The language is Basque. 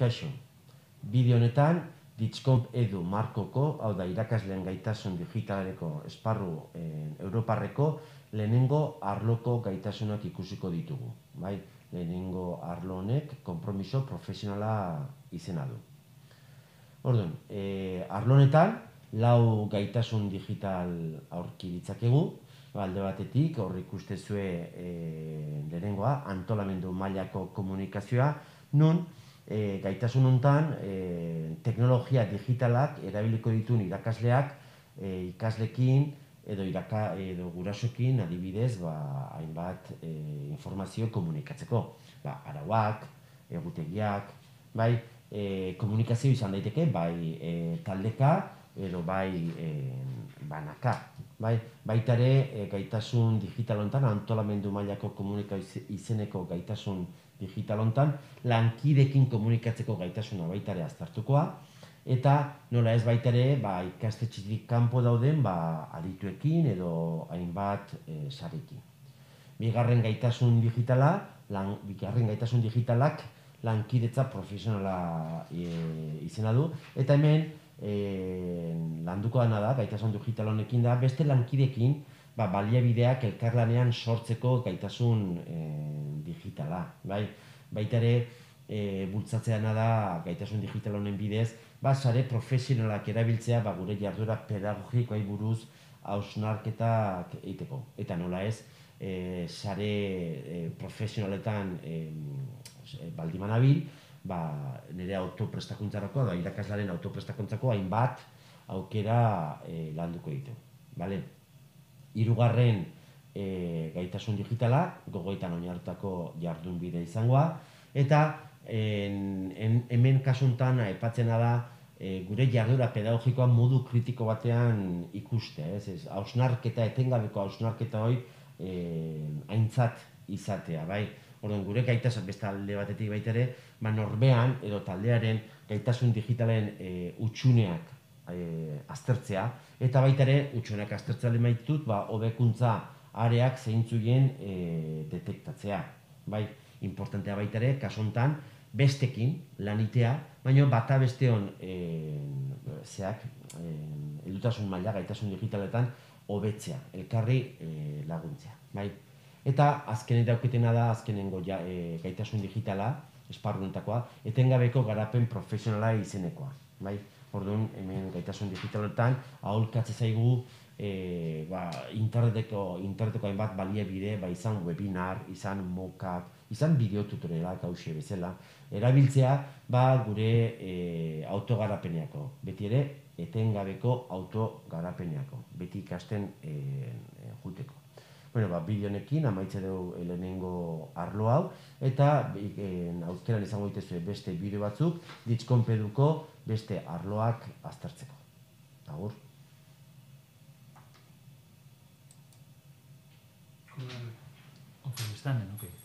Kaixo, bideo honetan, Ditskop edu markoko, hau da irakaslean gaitasun digitaleko esparru eh, Europarreko, lehenengo arloko gaitasunak ikusiko ditugu. Bai? Lehenengo arlo honek, kompromiso profesionala izena du. Orduan, e, arlo honetan, lau gaitasun digital aurki ditzakegu, alde batetik, hor ikustezue e, lehenengoa, antolamendu mailako komunikazioa, nun, e, gaitasun hontan e, teknologia digitalak erabiliko ditun irakasleak e, ikaslekin edo iraka edo gurasokin adibidez ba, hainbat e, informazio komunikatzeko. Ba, arauak, egutegiak bai, e, komunikazio izan daiteke bai e, taldeka edo bai e, banaka bai, baita ere e, gaitasun digital hontan antolamendu mailako komunikazio izeneko gaitasun digital hontan lankidekin komunikatzeko gaitasuna baita ere aztertukoa eta nola ez baita ere ba ikastetxetik kanpo dauden ba adituekin edo hainbat e, sarekin. Bigarren gaitasun digitala, lan, bigarren gaitasun digitalak lankidetza profesionala e, izena du eta hemen e, landuko dana da gaitasun digital honekin da beste lankidekin ba, baliabideak elkarlanean sortzeko gaitasun e, digitala. Bai? Baita ere, e, bultzatzeana da gaitasun digital honen bidez, ba, sare profesionalak erabiltzea ba, gure jardura pedagogikoai buruz hausnarketak egiteko. Eta nola ez, e, sare e, profesionaletan e, baldiman abil, ba, nire autoprestakuntzarako, da irakaslaren autoprestakuntzako hainbat aukera e, landuko ditu. Bale? Hirugarren e, gaitasun digitala, gogoetan oinartako jardun bide izangoa, eta en, en, hemen kasuntan epatzena da e, gure jardura pedagogikoa modu kritiko batean ikuste, ez, ez, hausnarketa, etengabeko hausnarketa hoi e, aintzat izatea, bai, Orduan, gure gaitasun beste alde batetik baita ere, ba norbean edo taldearen gaitasun digitalen e, utxuneak e, aztertzea, eta baita ere, utxuneak aztertzea lemaitut, ba, hobekuntza areak zeintzuien e, detektatzea. Bai, importantea baita ere, kasontan, bestekin lanitea, baina bata besteon e, zeak, e, edutasun maila, gaitasun digitaletan, hobetzea, elkarri e, laguntzea. Bai, eta azkenen dauketena da, azkenengo ja, e, gaitasun digitala, esparruentakoa, etengabeko garapen profesionala izenekoa. Bai, orduan, hemen gaitasun digitaletan, aholkatze zaigu, e, ba, interneteko, interneteko hainbat balie bide, ba, izan webinar, izan mokak, izan bideo tutorialak hausia bezala, erabiltzea ba, gure e, autogarapeneako, beti ere etengabeko autogarapeneako, beti ikasten e. Bueno, ba, bideonekin amaitze dugu lehenengo arlo hau, eta e, auzkeran izango ditezu beste bideo batzuk, ditzkonpeduko beste arloak aztertzeko. Agur. O están, ¿no?